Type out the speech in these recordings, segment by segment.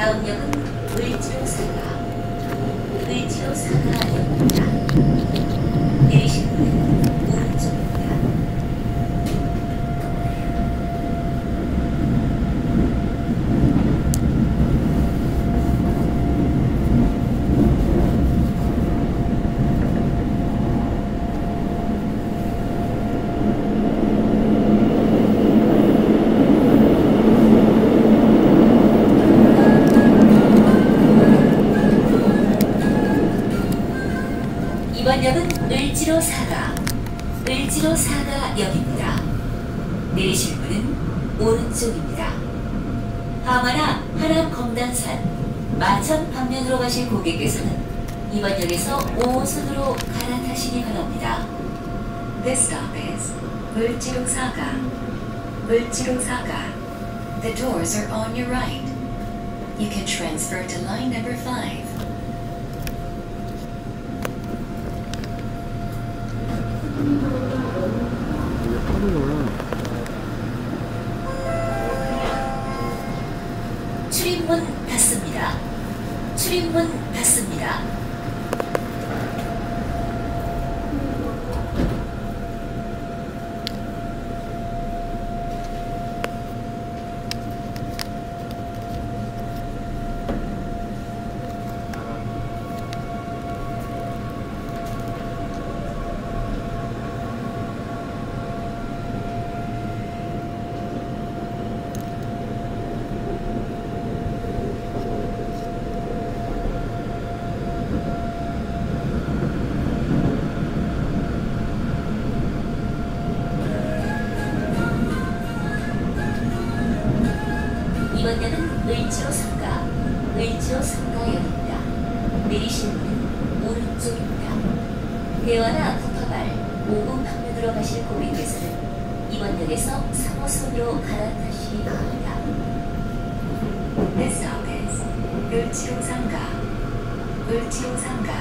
다음 역은 을지로 사가. 을지로 사가역입니다. 내리실 문은 오른쪽입니다. 이번 역은 을지로 사가, 을지로 사가 역입니다. 내리실 문은 오른쪽입니다. 하마나 하남 검단산 마천 방면으로 가실 고객께서는 이번 역에서 5호선으로 갈아타시기 바랍니다. This stop is 을지로 사가, 을지로 사가. The doors are on your right. You can transfer to line number 5. 출입문 닫습니다. 출입문 닫습니다. 이번 역은 을지로 상가, 을지로 상가역입니다. 내리실 문은 오른쪽입니다. 대화나 쿠파발, 오금 방면으로 가실 고객께서는 이번 역에서 3호선으로 갈아타시기 바랍니다. This stop is 을지로 상가, 을지로 상가.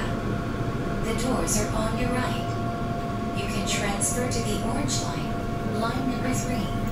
The doors are on your right. You can transfer to the orange line, line number 3.